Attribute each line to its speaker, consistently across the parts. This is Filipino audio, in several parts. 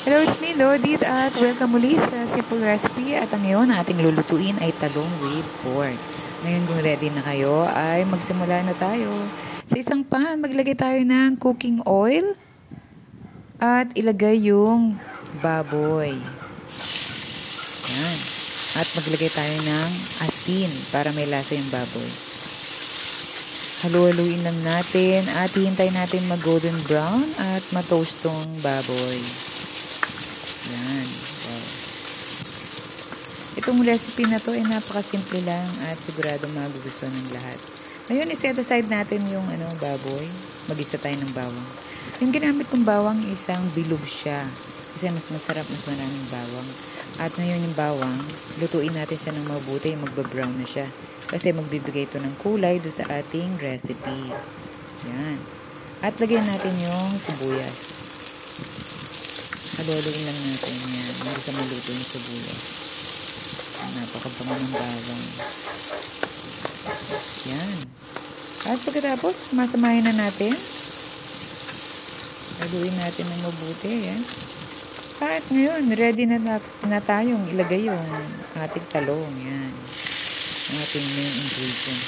Speaker 1: Hello, it's me, Lodit, at welcome muli sa Simple Recipe. At ang ngayon, na ating lulutuin ay talong with pork. Ngayon, kung ready na kayo, ay magsimula na tayo. Sa isang pan, maglagay tayo ng cooking oil at ilagay yung baboy. Yan. At maglagay tayo ng asin para may lasa yung baboy. Halu-haluin lang natin at hihintay natin mag golden brown at matoast tong baboy. Yan. Wow. Itong recipe na to ay napakasimple lang at sigurado magugustuhan ng lahat. Ngayon, iset aside natin yung ano, baboy. Mag-isa tayo ng bawang. Yung ginamit kong bawang, isang bilog siya. Kasi mas masarap, mas maraming bawang. At ngayon yung bawang, lutuin natin siya ng mabuti, magba-brown na siya. Kasi magbibigay ito ng kulay do sa ating recipe. Yan. At lagyan natin yung sibuyas. Haluhaluin lang natin yan. Hindi sa maluto yung sibuyas. Napakabango ng bawang. Yan. At pagkatapos, masamahin na natin. Haluin natin ng mabuti. Yan. At ngayon, ready na, na, tayong ilagay yung ating talong. Yan. Ating main ingredient.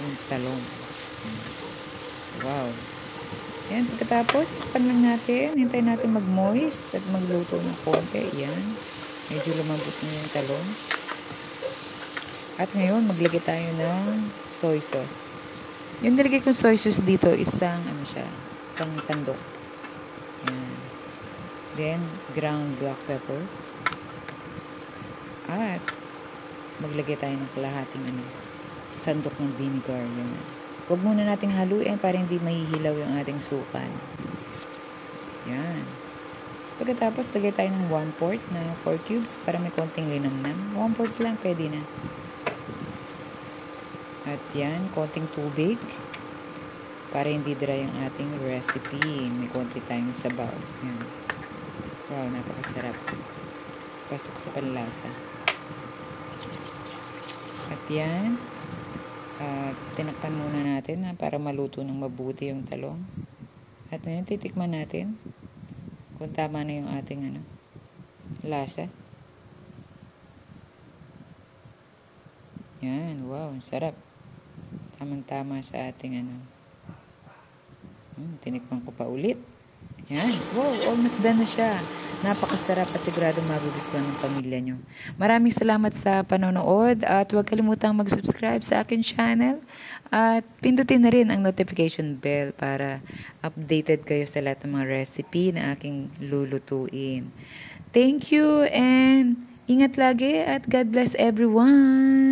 Speaker 1: Yung talong. Wow. Yan. Pagkatapos, tapan lang natin. Hintayin natin mag-moist at magluto ng konti. Yan. Medyo lumabot na yung talong. At ngayon, maglagay tayo ng soy sauce. Yung nilagay kong soy sauce dito, isang, ano siya, isang sandok. Yan. Then, ground black pepper. At, maglagay tayo ng kalahating ano, sandok ng vinegar. Yan. Huwag muna natin haluin para hindi mahihilaw yung ating sukan. Yan. Pagkatapos, lagay tayo ng 1 quart na 4 cubes para may konting linamnam. 1 quart lang, pwede na. At yan, konting tubig para hindi dry ang ating recipe. May konti tayong sabaw. Yan. Wow, napakasarap. Pasok sa panlasa. At yan, uh, tinakpan muna natin ha, para maluto ng mabuti yung talong. At ngayon, titikman natin kung tama na yung ating ano, lasa. Yan, wow, sarap. Tamang-tama sa ating ano. Hmm, tinikman ko pa ulit. Yan, wow, almost done na siya. Napakasarap at sigurado magugustuhan ng pamilya nyo. Maraming salamat sa panonood at huwag kalimutang mag-subscribe sa akin channel at pindutin na rin ang notification bell para updated kayo sa lahat ng mga recipe na aking lulutuin. Thank you and ingat lagi at God bless everyone!